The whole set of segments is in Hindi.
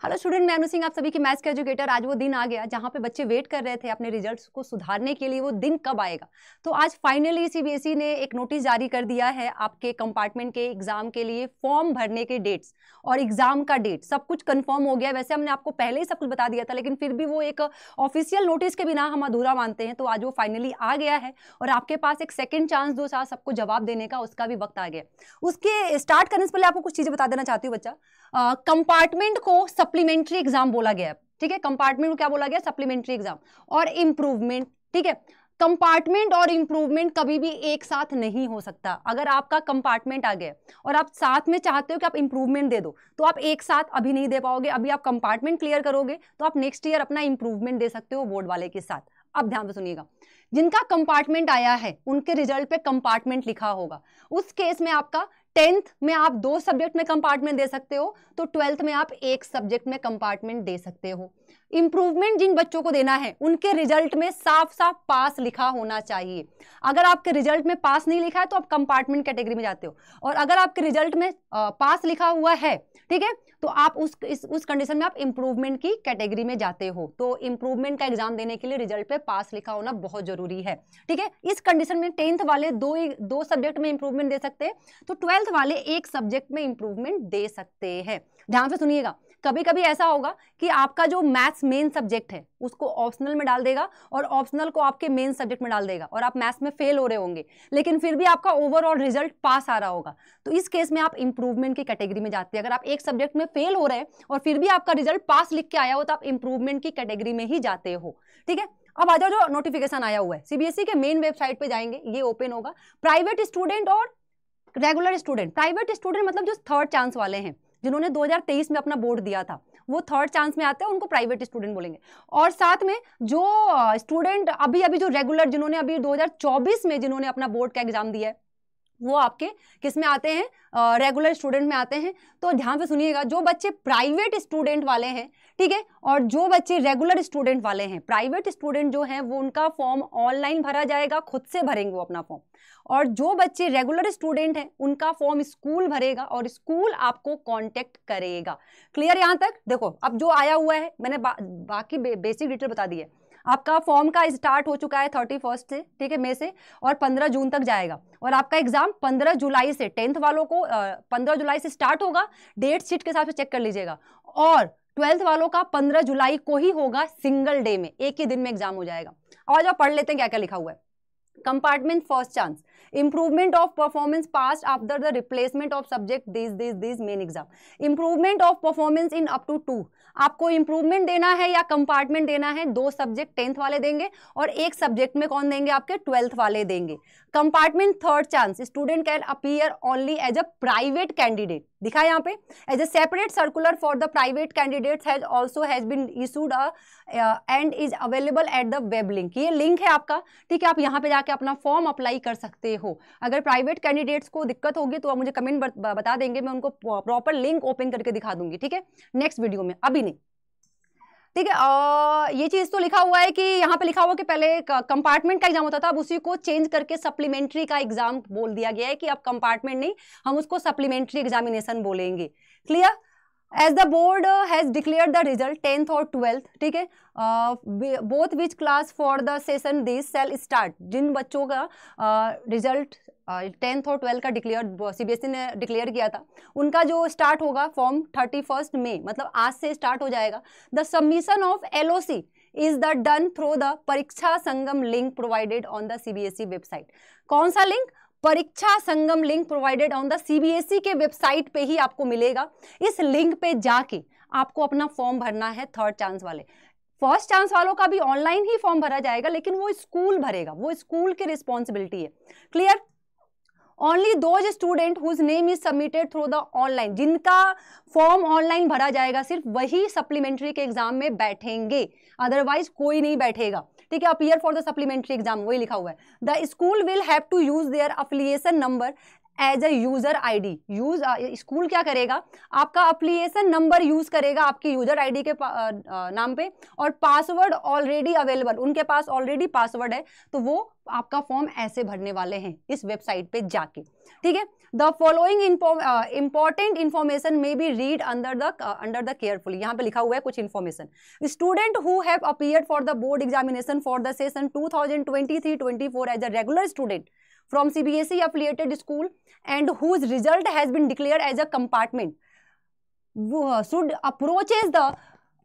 हेलो स्टूडेंट मैं अनु सिंह आप सभी के मैथ्स के एजुकेटर आज वो दिन आ गया जहाँ पे बच्चे वेट कर रहे थे अपने रिजल्ट्स को सुधारने के लिए। वो दिन कब आएगा? तो आज फाइनली सीबीएसई ने एक नोटिस जारी कर दिया है आपके कंपार्टमेंट के एग्ज़ाम के लिए फॉर्म भरने के डेट्स और एग्ज़ाम का डेट सब कुछ कन्फर्म हो गया। वैसे हमने आपको पहले ही सब कुछ बता दिया था, लेकिन फिर भी वो एक ऑफिशियल नोटिस के बिना हम अधूरा मानते हैं। तो आज वो फाइनली आ गया है और आपके पास एक सेकेंड चांस दो साथ सबको जवाब देने का, उसका भी वक्त आ गया। उसके स्टार्ट करने से पहले आपको कुछ चीज़ें बता देना चाहती हूँ बच्चा। कंपार्टमेंट को सप्लीमेंट्री एग्ज़ाम बोला गया है। ठीक है? कंपार्टमेंट को क्या बोला गया? सप्लीमेंट्री एग्ज़ाम और इंप्रूवमेंट ठीक है? कंपार्टमेंट और इंप्रूवमेंट कभी भी एक साथ नहीं हो सकता। अगर आपका कंपार्टमेंट आ गया और आप साथ में चाहते हो कि आप इंप्रूवमेंट दे दो तो आप एक साथ अभी नहीं दे पाओगे। अभी आप कंपार्टमेंट क्लियर करोगे तो आप नेक्स्ट ईयर अपना इंप्रूवमेंट दे सकते हो बोर्ड वाले के साथ। अब ध्यान से सुनिएगा। जिनका कंपार्टमेंट आया है, उनके रिज़ल्ट पे कंपार्टमेंट लिखा होगा। उस केस में आपका टेंथ में आप दो सब्जेक्ट में कंपार्टमेंट दे सकते हो तो ट्वेल्थ में आप एक सब्जेक्ट में कंपार्टमेंट दे सकते हो। इंप्रूवमेंट जिन बच्चों को देना है, उनके रिज़ल्ट में साफ़ साफ़ पास लिखा होना चाहिए। अगर आपके रिज़ल्ट में पास नहीं लिखा है तो आप कंपार्टमेंट कैटेगरी में जाते हो। और अगर आपके रिज़ल्ट में पास लिखा हुआ है, ठीक है तो आप उस, इस, उस कंडीशन में आप इंप्रूवमेंट की कैटेगरी में जाते हो। तो इंप्रूवमेंट का एग्ज़ाम देने के लिए रिज़ल्ट पे पास लिखा होना बहुत ज़रूरी है, ठीक है। इस कंडीशन में टेंथ वाले दो दो सब्जेक्ट में इंप्रूवमेंट दे सकते हैं। तो ट्वेल्थ वाले एक सब्जेक्ट में इंप्रूवमेंट दे सकते हैं। ध्यान से सुनिएगा कभी कभी ऐसा होगा कि आपका जो मैथ्स मेन सब्जेक्ट है, उसको ऑप्शनल में डाल देगा और ऑप्शनल को आपके मेन सब्जेक्ट में डाल देगा और आप मैथ्स में फेल हो रहे होंगे, लेकिन फिर भी आपका ओवरऑल रिज़ल्ट पास आ रहा होगा। तो इस केस में आप इंप्रूवमेंट की कैटेगरी में जाते हैं। अगर आप एक सब्जेक्ट में फेल हो रहे हैं और फिर भी आपका रिज़ल्ट पास लिख के आया हो तो आप इंप्रूवमेंट की कैटेगरी में ही जाते हो। ठीक है? अब आ जाओ जो नोटिफिकेशन आया हुआ है। सीबीएसई के मेन वेबसाइट पे जाएँगे, ये ओपन होगा। प्राइवेट स्टूडेंट और रेगुलर स्टूडेंट प्राइवेट स्टूडेंट मतलब जो थर्ड चांस वाले हैं, जिन्होंने 2023 में अपना बोर्ड दिया था, वो थर्ड चांस में आते हैं, उनको प्राइवेट स्टूडेंट बोलेंगे। और साथ में जो स्टूडेंट अभी अभी जो रेगुलर जिन्होंने अभी 2024 में जिन्होंने अपना बोर्ड का एग्ज़ाम दिया है वो आपके किसमें आते हैं? रेगुलर स्टूडेंट में आते हैं। तो ध्यान से सुनिएगा जो बच्चे प्राइवेट स्टूडेंट वाले हैं ठीक है? और जो बच्चे रेगुलर स्टूडेंट वाले हैं प्राइवेट स्टूडेंट जो हैं वो उनका फॉर्म ऑनलाइन भरा जाएगा खुद से भरेंगे वो अपना फॉर्म और जो बच्चे रेगुलर स्टूडेंट हैं उनका फॉर्म स्कूल भरेगा और स्कूल आपको कांटेक्ट करेगा। क्लियर यहाँ तक? देखो अब जो आया हुआ है मैंने बा, बाकी बे, बेसिक डिटेल बता दी है। आपका फॉर्म का स्टार्ट हो चुका है थर्टी फ़र्स्ट से, ठीक है मई से, और पंद्रह जून तक जाएगा। और आपका एग्ज़ाम पंद्रह जुलाई से टेंथ वालों को पंद्रह जुलाई से स्टार्ट होगा। डेट शीट के हिसाब से चेक कर लीजिएगा। और ट्वेल्थ वालों का पंद्रह जुलाई को ही होगा सिंगल डे में, एक ही दिन में एग्ज़ाम हो जाएगा। और जो पढ़ लेते हैं क्या क्या लिखा हुआ है। Compartment first chance improvement of performance past after the replacement of subject this this this main exam improvement of performance in up to two आपको इंप्रूवमेंट देना है या कंपार्टमेंट देना है, दो सब्जेक्ट टेंथ वाले देंगे और एक सब्जेक्ट में कौन देंगे आपके? ट्वेल्थ वाले देंगे। Compartment third chance student can appear only as a private candidate दिखा यहाँ पे। As a separate circular for the private candidate has also has been issued and is available at the web link ये लिंक है आपका। ठीक है, आप यहाँ पे जाके अपना फॉर्म अप्लाई कर सकते हो। अगर प्राइवेट कैंडिडेट्स को दिक्कत होगी तो आप मुझे कमेंट बता देंगे। मैं उनको प्रॉपर लिंक ओपन करके दिखा दूँगी। ठीक है? नेक्स्ट वीडियो में। अभी नहीं। ठीक है ये चीज़ तो लिखा हुआ है कि यहाँ पे लिखा हुआ कि पहले कंपार्टमेंट का एग्ज़ाम होता था, अब उसी को चेंज करके सप्लीमेंट्री का एग्ज़ाम बोल दिया गया है कि अब कंपार्टमेंट नहीं, हम उसको सप्लीमेंट्री एग्जामिनेशन बोलेंगे। Clear as the board has declare the result tenth और ट्वेल्थ ठीक है? Both which class for the session this shall start जिन बच्चों का रिज़ल्ट टेंथ और ट्वेल्थ का डिक्लेयर सीबीएसई ने डिक्लेयर किया था, उनका जो स्टार्ट होगा फॉर्म थर्टी फ़र्स्ट मे मतलब आज से स्टार्ट हो जाएगा। The submission of LOC is the done through the Pariksha Sangam link provided on the CBSE website कौन सा link Pariksha Sangam link provided on the CBSE के वेबसाइट पे ही आपको मिलेगा। इस लिंक पे जाके आपको अपना फॉर्म भरना है थर्ड चांस वाले। फ़र्स्ट चांस वालों का भी ऑनलाइन ही फॉर्म भरा जाएगा, लेकिन वो स्कूल भरेगा, वो स्कूल की रिस्पॉन्सिबिलिटी है। Clear? Only those student whose name is submitted through the online जिनका फॉर्म ऑनलाइन भरा जाएगा, सिर्फ़ वही सप्लीमेंट्री के एग्ज़ाम में बैठेंगे। अदरवाइज़ कोई नहीं बैठेगा। ठीक है appear for the supplementary exam वही लिखा हुआ है। The school will have to use their affiliation number as a user I D use school क्या करेगा? आपका अप्लीकेशन नंबर यूज़ करेगा आपकी यूज़र आई डी के नाम पे, और पासवर्ड ऑलरेडी अवेलेबल उनके पास ऑलरेडी पासवर्ड है तो वो आपका फॉर्म ऐसे भरने वाले हैं इस वेबसाइट पे जाके। ठीक है? द फॉलोइंग इंपॉर्टेंट इंफॉर्मेशन में be read under the under the carefully यहाँ पे लिखा हुआ है कुछ information student who have appeared for the board examination for the session 2023-24 as a regular student from CBSE affiliated school and whose result has been declared as a compartment should approaches the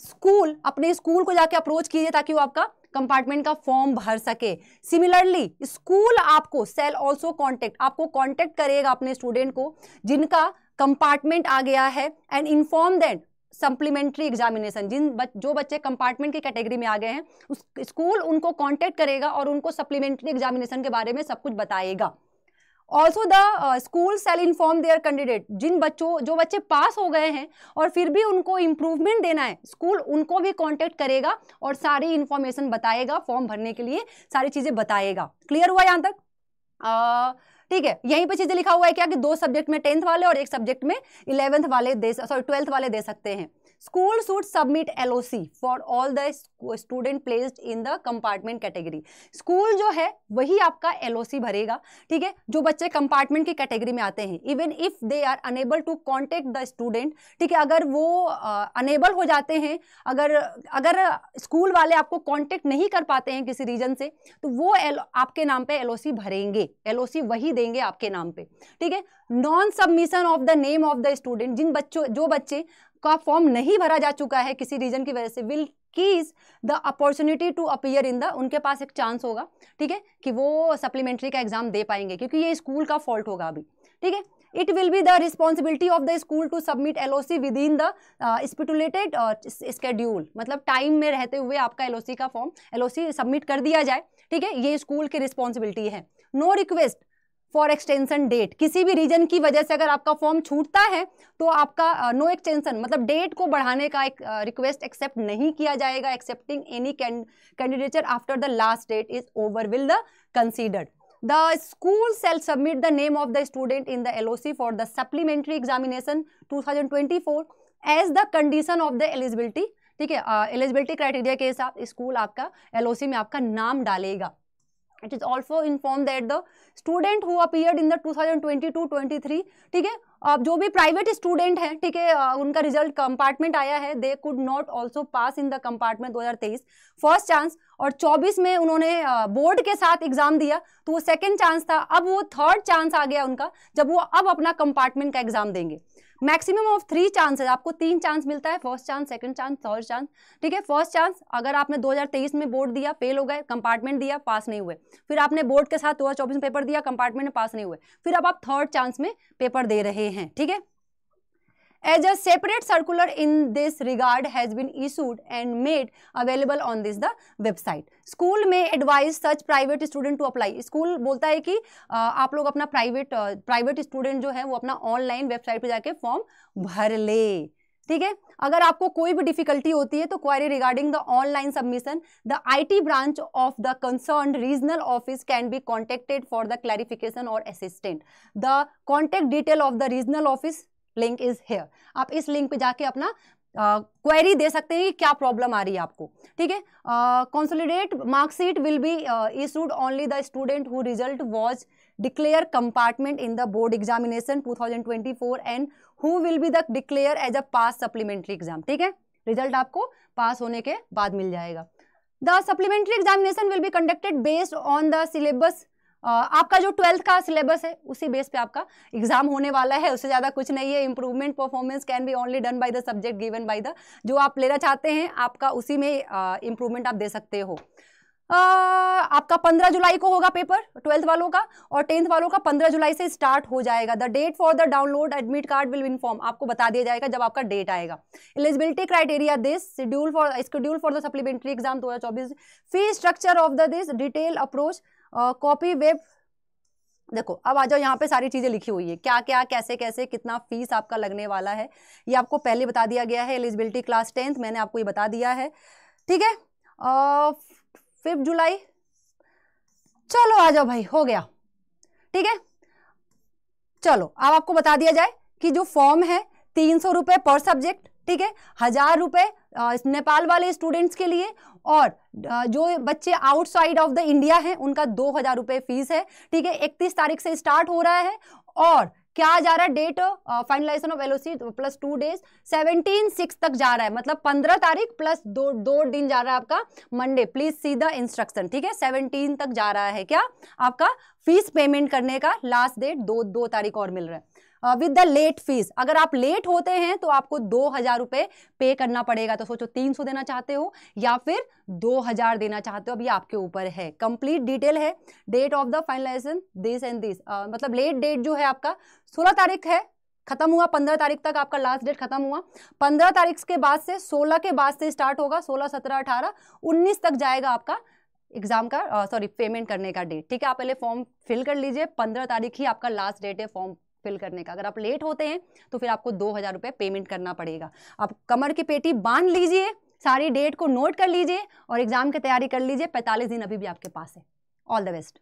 school अपने स्कूल को जाके अप्रोच कीजिए ताकि वो आपका कंपार्टमेंट का फॉर्म भर सके। सिमिलरली स्कूल आपको सेल ऑल्सो कॉन्टेक्ट आपको कॉन्टेक्ट करेगा अपने स्टूडेंट को जिनका कंपार्टमेंट आ गया है and inform that supplementary examination जिन बच, जो बच्चे कंपार्टमेंट की कैटेगरी में आ गए हैं उस स्कूल उनको कांटेक्ट करेगा और उनको सप्लीमेंट्री एग्जामिनेशन के बारे में सब कुछ बताएगा। Also the school shall inform their candidate जिन बच्चों जो बच्चे पास हो गए हैं और फिर भी उनको इम्प्रूवमेंट देना है स्कूल उनको भी कॉन्टेक्ट करेगा और सारी इंफॉर्मेशन बताएगा फॉर्म भरने के लिए सारी चीज़ें बताएगा। क्लियर हुआ यहाँ तक? uh, ठीक है यहीं पे चीज़ें लिखा हुआ है क्या कि दो सब्जेक्ट में टेंथ वाले और एक सब्जेक्ट में इलेवेंथ वाले दे सॉरी ट्वेल्थ वाले दे सकते हैं। School should submit LOC for all the student placed in the compartment category school जो है वही आपका एलओसी भरेगा ठीक है? जो बच्चे कंपार्टमेंट की कैटेगरी में आते हैं even if they are unable to contact the student ठीक है? अगर वो अनेबल uh, हो जाते हैं अगर अगर स्कूल वाले आपको कॉन्टेक्ट नहीं कर पाते हैं किसी रीजन से तो वो एल, आपके नाम पे एलओसी भरेंगे। एलओसी वही देंगे आपके नाम पे ठीक है? Non submission of the name of the student जिन बच्चों, जो बच्चे का फॉर्म नहीं भरा जा चुका है किसी रीजन की वजह से will keys the opportunity to appear in the उनके पास एक चांस होगा, ठीक है, कि वो सप्लीमेंट्री का एग्ज़ाम दे पाएँगे, क्योंकि ये स्कूल का फॉल्ट होगा अभी, ठीक है। It will be the responsibility of the school to submit L O C within the stipulated schedule मतलब टाइम में रहते हुए आपका एल ओ सी का form L O C submit कर दिया जाए, ठीक है, ये स्कूल की रिस्पॉन्सिबिलिटी है। No request for extension date किसी भी रीजन की वजह से अगर आपका फॉर्म छूटता है तो आपका नो uh, एक्सटेंशन no मतलब डेट को बढ़ाने का एक रिक्वेस्ट uh, एक्सेप्ट नहीं किया जाएगा. Accepting any candidature after the last date is over will the considered the shall submit the name of the the L O C for the supplementary examination two thousand twenty four as the condition of the eligibility ठीक है? एलिजिबिलिटी क्राइटेरिया के हिसाब स्कूल आपका एल ओ सी में आपका नाम डालेगा. It is also informed that the student who appeared in the 2022-23 ठीक है? अब जो भी प्राइवेट स्टूडेंट हैं, ठीक है उनका रिज़ल्ट कंपार्टमेंट आया है they could not also pass in the compartment 2023 first chance और 24 में उन्होंने बोर्ड के साथ एग्ज़ाम दिया तो वो सेकंड चांस था। अब वो थर्ड चांस आ गया उनका, जब वो अब अपना कंपार्टमेंट का एग्ज़ाम देंगे। मैक्सिमम ऑफ़ थ्री चांसेस आपको तीन चांस मिलता है first chance second chance third chance ठीक है? फ़र्स्ट चांस अगर आपने 2023 में बोर्ड दिया फेल हो गए कंपार्टमेंट दिया पास नहीं हुए। फिर आपने बोर्ड के साथ दो हज़ार चौबीस में पेपर दिया कंपार्टमेंट में पास नहीं हुए। फिर अब आप थर्ड चांस में पेपर दे रहे हैं, ठीक है? As a separate circular in this regard has been issued and made available on this, the website. School may advise such private student to apply. School बोलता है कि आप लोग अपना प्राइवेट प्राइवेट स्टूडेंट जो है वो अपना ऑनलाइन वेबसाइट पे जाके फॉर्म भर ले। ठीक है? अगर आपको कोई भी डिफिकल्टी होती है तो query regarding the online submission the IT branch of the concern regional office can be contacted for the clarification और assistant the contact detail of the regional office link is here. आप इस लिंक पे जाके अपना क्वेरी uh, दे सकते हैं कि क्या प्रॉब्लम आ रही है आपको ठीक है? Consolidate marksheet will be issued only the student who result was declare compartment in the board examination 2024 and who will be the declare as a pass supplementary exam ठीक है? रिज़ल्ट आपको पास होने के बाद मिल जाएगा। The supplementary examination will be conducted based on the syllabus आपका जो ट्वेल्थ का सिलेबस है उसी बेस पे आपका एग्ज़ाम होने वाला है उससे ज़्यादा कुछ नहीं है। Improvement performance can be only done by the subject given by the जो आप लेना चाहते हैं आपका उसी में इंप्रूवमेंट आप दे सकते हो। आ, आपका 15 जुलाई को होगा पेपर ट्वेल्थ वालों का और टेंथ वालों का 15 जुलाई से स्टार्ट हो जाएगा। The date for the download admit card will inform आपको बता दिया जाएगा जब आपका डेट आएगा। Eligibility criteria this schedule for schedule for the supplementary exam दो fee structure of the this detail approach copy web देखो, अब आ जाओ, यहाँ पे सारी चीज़ें लिखी हुई है। क्या क्या कैसे कैसे कितना फ़ीस आपका लगने वाला है, ये आपको पहले बता दिया गया है एलिजिबिलिटी क्लास टेंथ मैंने आपको ये बता दिया है। ठीक है? Fifth July. चलो, आ जाओ भाई, हो गया। ठीक है? चलो, अब आपको बता दिया जाए कि जो फॉर्म है, तीन सौ रुपये पर सब्जेक्ट ठीक है? हज़ार रुपए नेपाल वाले स्टूडेंट्स के लिए और जो बच्चे आउटसाइड ऑफ़ द इंडिया हैं, उनका दो हज़ार रुपये फ़ीस है, ठीक है? इकतीस तारीख से स्टार्ट हो रहा है और क्या जा रहा है? Date finalization of LOC plus two days seventeen six तक जा रहा है मतलब पंद्रह तारीख प्लस दो दो दिन जा रहा है आपका Monday please see the instruction ठीक है? सेवनटीन तक जा रहा है क्या आपका फ़ीस पेमेंट करने का? लास्ट डेट दो दो तारीख और मिल रहा है। विद द लेट फ़ीस अगर आप लेट होते हैं तो आपको दो हज़ार रुपए पे करना पड़ेगा। तो सोचो, तीन सौ देना चाहते हो या फिर दो हज़ार देना चाहते हो। अब आपके ऊपर है। कंप्लीट डिटेल है। Date of the finalization this and this मतलब लेट डेट जो है आपका, सोलह तारीख है। खत्म हुआ, पंद्रह तारीख तक आपका लास्ट डेट खत्म हुआ। पंद्रह तारीख के बाद से, सोलह के बाद से स्टार्ट होगा। सोलह, सत्रह, अठारह, उन्नीस तक जाएगा आपका एग्ज़ाम का सॉरी पेमेंट करने का डेट ठीक है, आप पहले फॉर्म फिल कर लीजिए। पंद्रह तारीख ही आपका लास्ट डेट है फॉर्म फिल करने का। अगर आप लेट होते हैं तो फिर आपको दो हज़ार रुपये पेमेंट करना पड़ेगा। आप कमर की पेटी बाँध लीजिए, सारी डेट को नोट कर लीजिए और एग्ज़ाम की तैयारी कर लीजिए, पैंतालीस दिन अभी भी आपके पास है। All the best